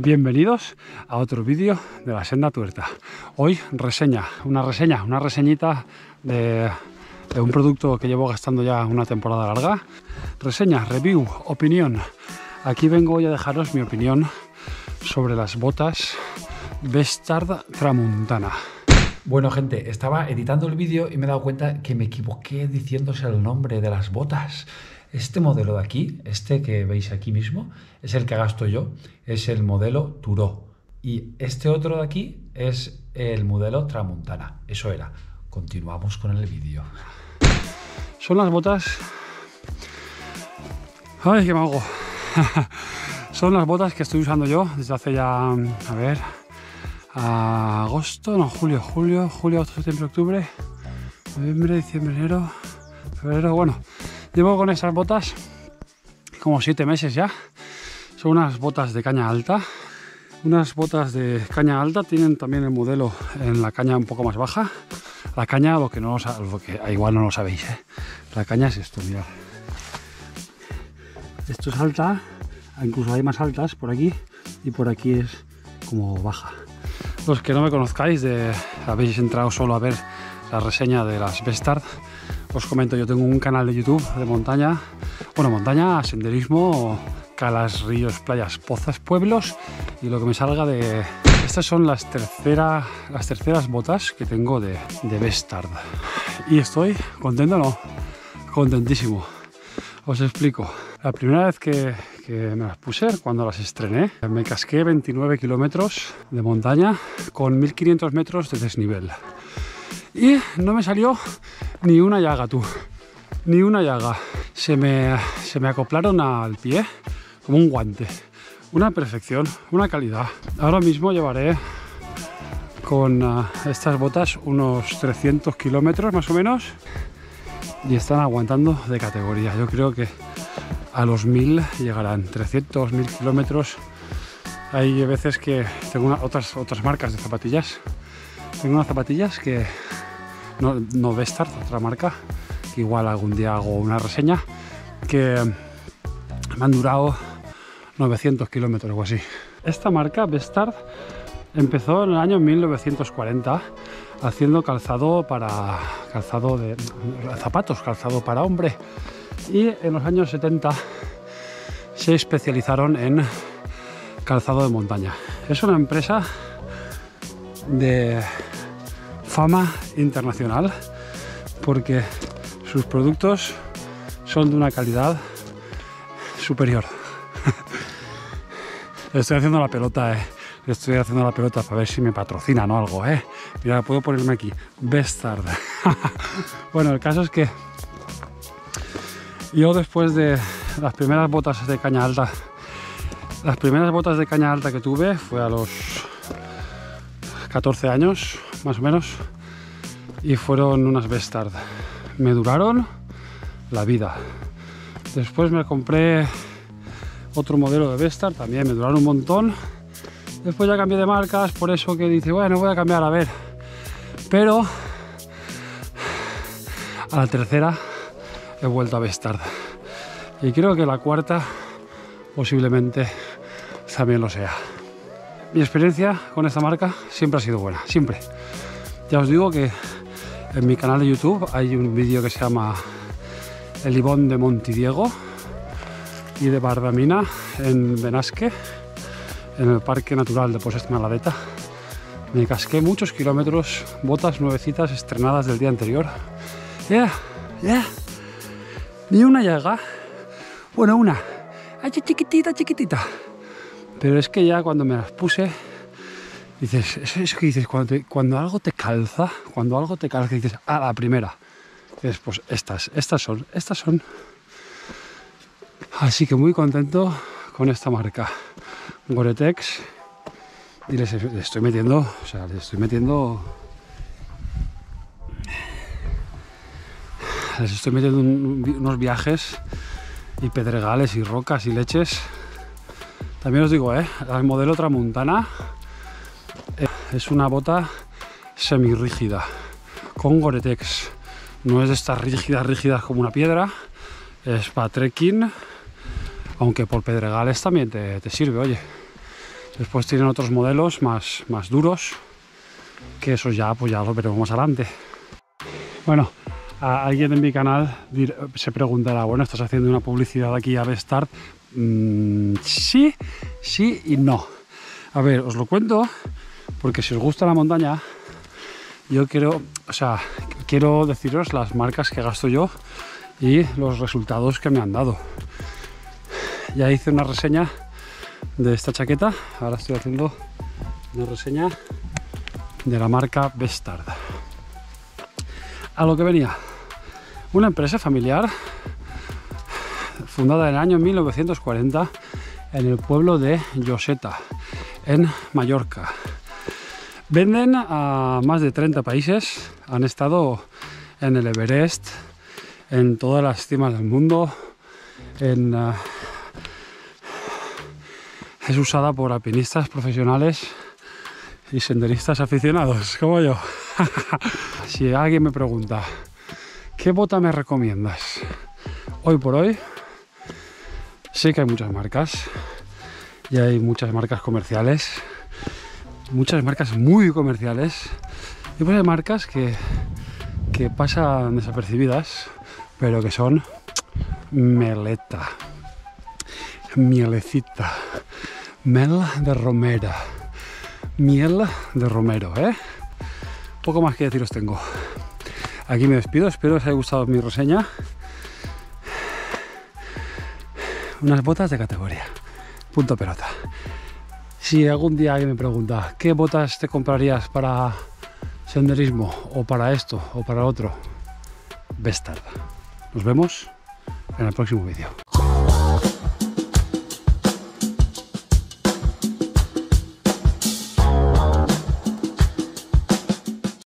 bienvenidos a otro vídeo de la senda tuerta. Hoy reseña, una reseña, una reseñita de, un producto que llevo gastando ya una temporada larga. Reseña, review, opinión. Aquí vengo a dejaros mi opinión sobre las botas Bestard Tramuntana. Bueno gente, estaba editando el vídeo y me he dado cuenta que me equivoqué diciéndose el nombre de las botas. Este modelo de aquí, este que veis aquí mismo, es el que gasto yo, es el modelo Turó. Y este otro de aquí es el modelo Tramontana. Eso era. Continuamos con el vídeo. Son las botas... ¡Ay, qué me hago! Son las botas que estoy usando yo desde hace ya, a ver, agosto, no, julio, julio, julio, agosto, septiembre, octubre, noviembre, diciembre, enero, febrero, bueno, Llevo con esas botas como siete meses ya. Son unas botas de caña alta. Unas botas de caña alta tienen también el modelo en la caña un poco más baja. La caña, lo que no lo que ah, igual no lo sabéis, ¿eh? la caña es esto, mirad. Esto es alta, incluso hay más altas por aquí y por aquí es como baja. Los que no me conozcáis, habéis entrado solo a ver la reseña de las Bestard, os comento, yo tengo un canal de YouTube de montaña, bueno, montaña, senderismo, calas, ríos, playas, pozas, pueblos y lo que me salga de... Estas son las, tercera, las terceras botas que tengo de, de Bestard. Y estoy contento, ¿no? Contentísimo. Os explico. La primera vez que, que me las puse, cuando las estrené, me casqué 29 kilómetros de montaña con 1500 metros de desnivel. Y no me salió ni una llaga, tú. Ni una llaga. Se me, se me acoplaron al pie como un guante. Una perfección, una calidad. Ahora mismo llevaré con uh, estas botas unos 300 kilómetros más o menos y están aguantando de categoría. Yo creo que a los 1000 llegarán 300, 1000 kilómetros. Hay veces que tengo otras, otras marcas de zapatillas. Tengo unas zapatillas que no, no Bestard, otra marca, que igual algún día hago una reseña, que me han durado 900 kilómetros o así. Esta marca, Bestard, empezó en el año 1940 haciendo calzado para calzado de zapatos, calzado para hombre. Y en los años 70 se especializaron en calzado de montaña. Es una empresa de fama internacional porque sus productos son de una calidad superior. Le estoy haciendo la pelota, eh. Le estoy haciendo la pelota para ver si me patrocinan o algo, eh. Mira, puedo ponerme aquí. Bestard. bueno, el caso es que yo después de las primeras botas de caña alta, las primeras botas de caña alta que tuve fue a los 14 años, más o menos, y fueron unas Bestard. Me duraron la vida. Después me compré otro modelo de Bestard, también me duraron un montón. Después ya cambié de marcas, por eso que dice, bueno, voy a cambiar a ver. Pero a la tercera he vuelto a Bestard. Y creo que la cuarta posiblemente también lo sea. Mi experiencia con esta marca siempre ha sido buena, siempre. Ya os digo que en mi canal de YouTube hay un vídeo que se llama El Ibón de Montidiego y de Bardamina en Benasque, en el Parque Natural de Posest Maladeta. Me casqué muchos kilómetros, botas nuevecitas estrenadas del día anterior. Ya, ya, ni una llaga. Bueno, una. Ay, chiquitita, chiquitita. Pero es que ya cuando me las puse, dices, es que dices, cuando, cuando algo te calza, cuando algo te calza, dices, a la primera. Dices, pues estas, estas son, estas son. Así que muy contento con esta marca. Goretex. Y les, estoy metiendo, o sea, les estoy metiendo. Les estoy metiendo unos viajes y pedregales y rocas y leches también os digo, ¿eh? el modelo Tramuntana eh, es una bota semi-rígida con Gore-Tex. No es de estas rígidas, rígidas como una piedra. Es para trekking, aunque por pedregales también te, sirve, oye. Después tienen otros modelos más, más duros, que eso ya, pues ya lo veremos más adelante. Bueno, alguien en mi canal se preguntará, bueno, ¿estás haciendo una publicidad aquí a Bestart? Mm, sí, sí y no. A ver, os lo cuento porque si os gusta la montaña, yo quiero, o sea, quiero deciros las marcas que gasto yo y los resultados que me han dado. Ya hice una reseña de esta chaqueta, ahora estoy haciendo una reseña de la marca Bestard. A lo que venía, una empresa familiar fundada en el año 1940 en el pueblo de Lloseta, en Mallorca. Venden a más de 30 países, han estado en el Everest, en todas las cimas del mundo, eh, es usada por alpinistas profesionales y senderistas aficionados, como yo. si alguien me pregunta, ¿qué bota me recomiendas? Hoy por hoy, sé que hay muchas marcas y hay muchas marcas comerciales muchas marcas muy comerciales y pues hay marcas que, que pasan desapercibidas, pero que son meleta, mielecita, mel de romera, miel de romero, ¿eh? Poco más que deciros tengo. Aquí me despido, espero os haya gustado mi reseña. Unas botas de categoría. Punto pelota. Si algún día alguien me pregunta, ¿qué botas te comprarías para senderismo o para esto o para otro? Bestard. Nos vemos en el próximo vídeo.